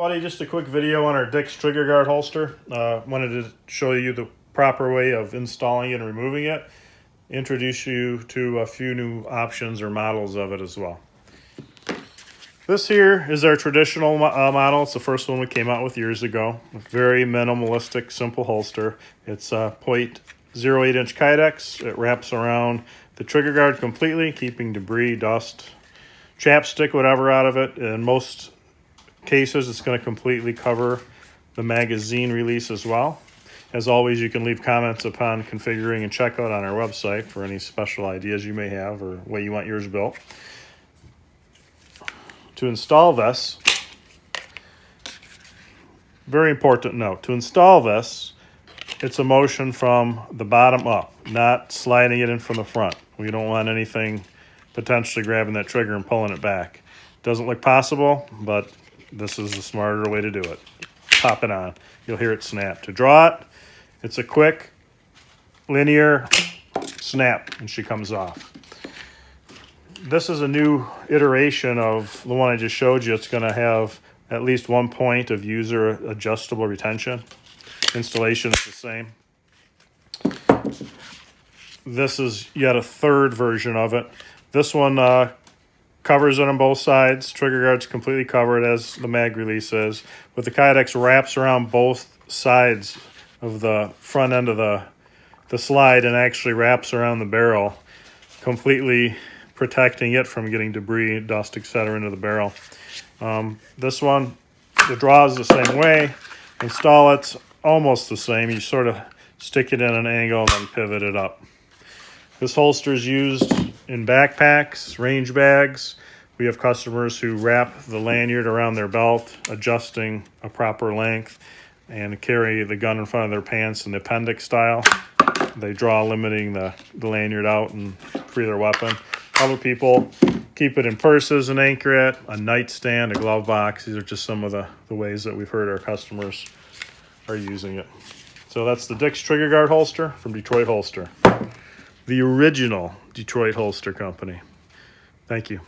Buddy, just a quick video on our DIX Trigger Guard holster. Uh, wanted to show you the proper way of installing and removing it. Introduce you to a few new options or models of it as well. This here is our traditional uh, model. It's the first one we came out with years ago. Very minimalistic, simple holster. It's a 0.08 inch Kydex. It wraps around the trigger guard completely, keeping debris, dust, chapstick, whatever out of it. And most cases, it's going to completely cover the magazine release as well. As always, you can leave comments upon configuring and checkout on our website for any special ideas you may have or way you want yours built. To install this, very important note, to install this, it's a motion from the bottom up, not sliding it in from the front. We don't want anything potentially grabbing that trigger and pulling it back. Doesn't look possible, but this is the smarter way to do it. Pop it on. You'll hear it snap. To draw it, it's a quick, linear snap, and she comes off. This is a new iteration of the one I just showed you. It's going to have at least one point of user adjustable retention. Installation is the same. This is yet a third version of it. This one uh, covers it on both sides. Trigger guard's completely covered as the mag release is. But the Kydex wraps around both sides of the front end of the, the slide and actually wraps around the barrel, completely protecting it from getting debris, dust, etc. into the barrel. Um, this one, the draw is the same way. Install it's almost the same. You sort of stick it in an angle and then pivot it up. This holster is used in backpacks, range bags. We have customers who wrap the lanyard around their belt, adjusting a proper length, and carry the gun in front of their pants in the appendix style. They draw, limiting the, the lanyard out and free their weapon. Other people keep it in purses and anchor it, a nightstand, a glove box. These are just some of the, the ways that we've heard our customers are using it. So that's the Dix Trigger Guard holster from Detroit Holster the original Detroit Holster Company. Thank you.